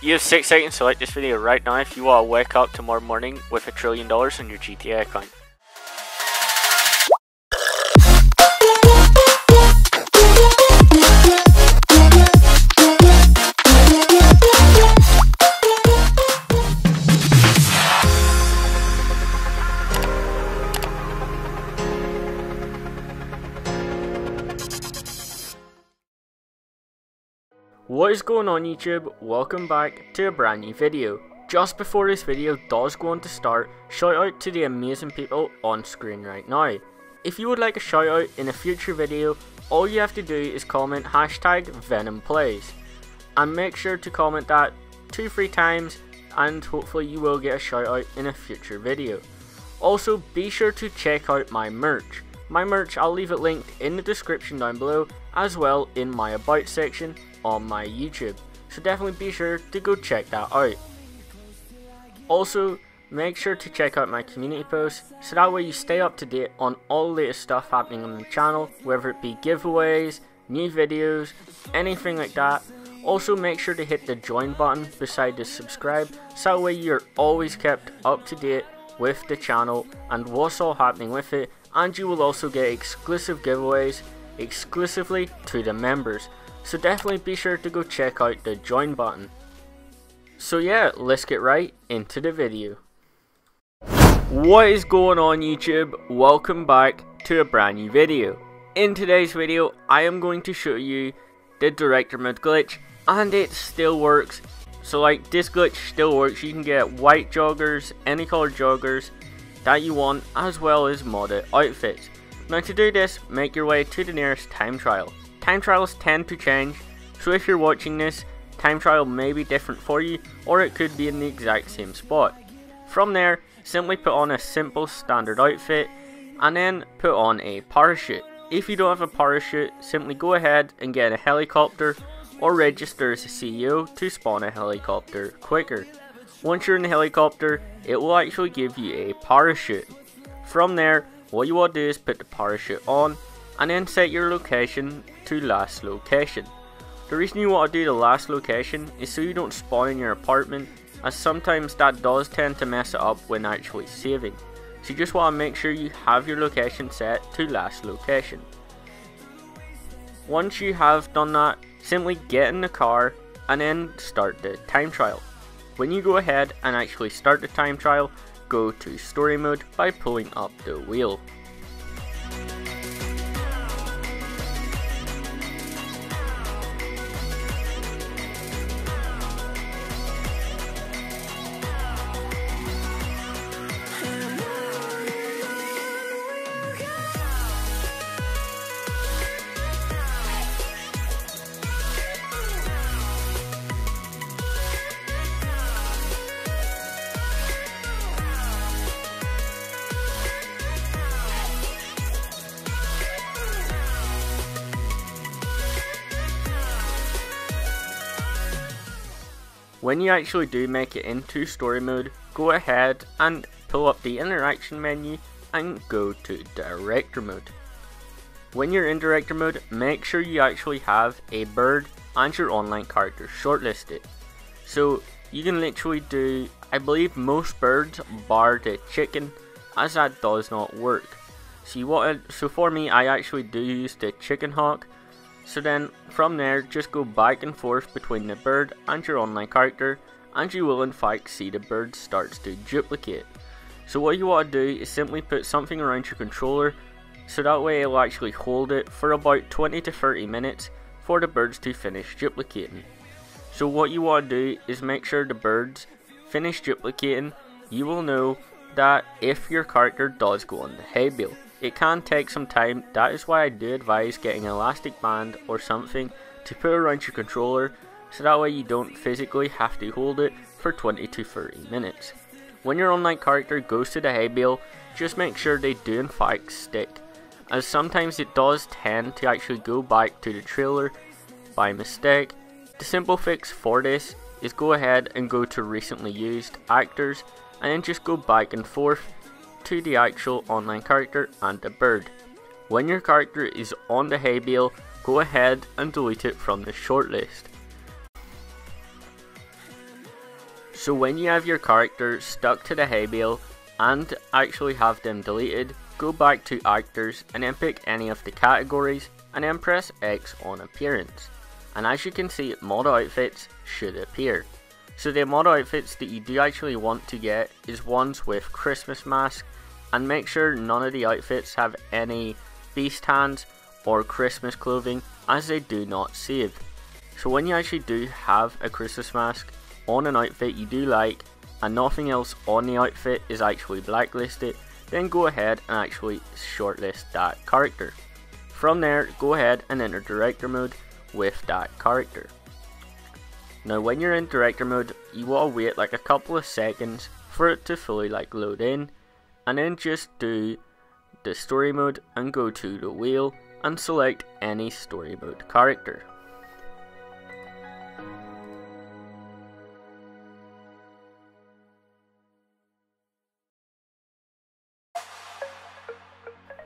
You have 6 seconds to like this video right now if you want to wake up tomorrow morning with a trillion dollars on your GTA account. What is going on YouTube? Welcome back to a brand new video. Just before this video does go on to start, shout out to the amazing people on screen right now. If you would like a shout out in a future video, all you have to do is comment hashtag VenomPlays. And make sure to comment that two three times and hopefully you will get a shout out in a future video. Also be sure to check out my merch. My merch I'll leave it linked in the description down below as well in my about section on my YouTube, so definitely be sure to go check that out. Also, make sure to check out my community posts, so that way you stay up to date on all the latest stuff happening on the channel, whether it be giveaways, new videos, anything like that. Also make sure to hit the join button beside the subscribe, so that way you're always kept up to date with the channel and what's all happening with it, and you will also get exclusive giveaways exclusively to the members so definitely be sure to go check out the join button. So yeah, let's get right into the video. What is going on YouTube? Welcome back to a brand new video. In today's video, I am going to show you the director mode glitch and it still works. So like this glitch still works, you can get white joggers, any color joggers that you want as well as modded outfits. Now to do this, make your way to the nearest time trial. Time trials tend to change, so if you're watching this, time trial may be different for you, or it could be in the exact same spot. From there, simply put on a simple standard outfit, and then put on a parachute. If you don't have a parachute, simply go ahead and get a helicopter, or register as a CEO to spawn a helicopter quicker. Once you're in the helicopter, it will actually give you a parachute. From there, what you want to do is put the parachute on, and then set your location to last location. The reason you want to do the last location is so you don't spawn in your apartment as sometimes that does tend to mess it up when actually saving. So you just want to make sure you have your location set to last location. Once you have done that, simply get in the car and then start the time trial. When you go ahead and actually start the time trial, go to story mode by pulling up the wheel. When you actually do make it into story mode, go ahead and pull up the interaction menu and go to director mode. When you're in director mode, make sure you actually have a bird and your online character shortlisted. So you can literally do, I believe most birds bar the chicken as that does not work. So you want so for me I actually do use the chicken hawk so then from there just go back and forth between the bird and your online character and you will in fact see the bird starts to duplicate. So what you want to do is simply put something around your controller so that way it will actually hold it for about 20 to 30 minutes for the birds to finish duplicating. So what you want to do is make sure the birds finish duplicating, you will know that if your character does go on the hay bale. It can take some time, that is why I do advise getting an elastic band or something to put around your controller so that way you don't physically have to hold it for 20 to 30 minutes. When your online character goes to the hay bale, just make sure they do in fact stick, as sometimes it does tend to actually go back to the trailer by mistake. The simple fix for this is go ahead and go to recently used actors and then just go back and forth to the actual online character and the bird. When your character is on the hay bale, go ahead and delete it from the shortlist. So when you have your character stuck to the hay bale and actually have them deleted, go back to actors and then pick any of the categories and then press X on appearance. And as you can see mod outfits should appear. So the mod outfits that you do actually want to get is ones with Christmas mask and make sure none of the outfits have any beast hands or Christmas clothing as they do not save. So when you actually do have a Christmas mask on an outfit you do like and nothing else on the outfit is actually blacklisted, then go ahead and actually shortlist that character. From there, go ahead and enter director mode with that character. Now when you're in director mode, you will wait like a couple of seconds for it to fully like load in and then just do the story mode and go to the wheel and select any story mode character.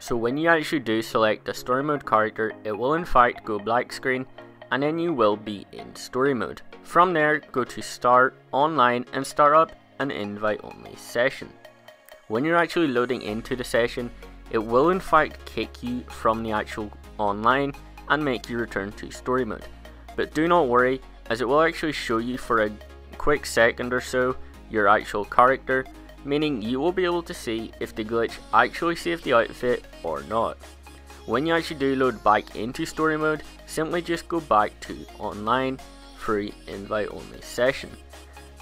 So when you actually do select the story mode character, it will in fact go black screen and then you will be in story mode. From there, go to start, online and start up an invite only session. When you're actually loading into the session, it will in fact kick you from the actual online and make you return to story mode. But do not worry, as it will actually show you for a quick second or so your actual character meaning you will be able to see if the glitch actually saved the outfit or not. When you actually do load back into story mode, simply just go back to online, free invite only session.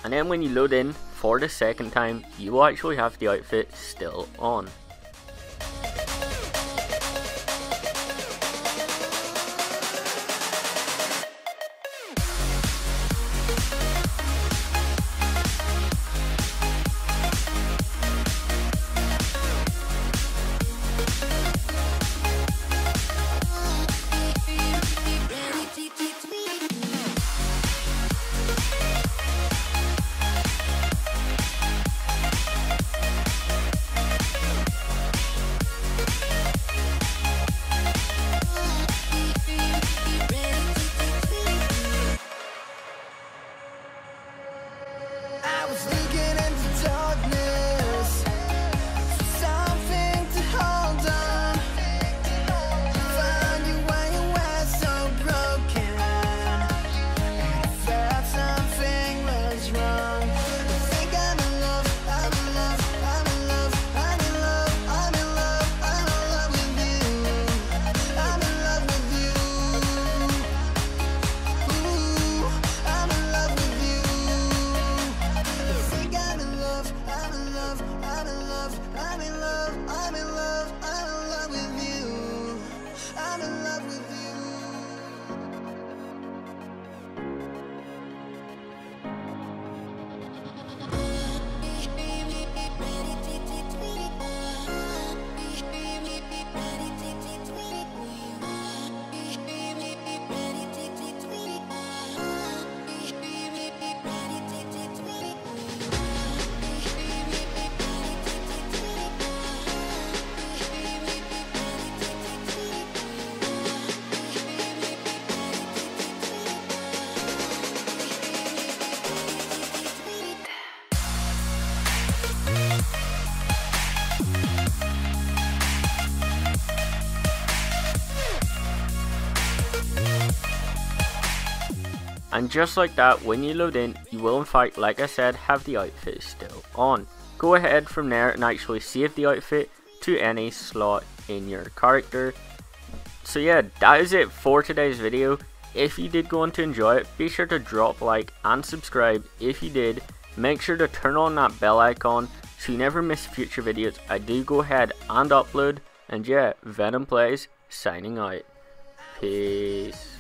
And then when you load in for the second time, you will actually have the outfit still on. And just like that, when you load in, you will in fact, like I said, have the outfit still on. Go ahead from there and actually save the outfit to any slot in your character. So yeah, that is it for today's video. If you did go on to enjoy it, be sure to drop like and subscribe if you did. Make sure to turn on that bell icon so you never miss future videos I do go ahead and upload. And yeah, Venom Plays, signing out. Peace.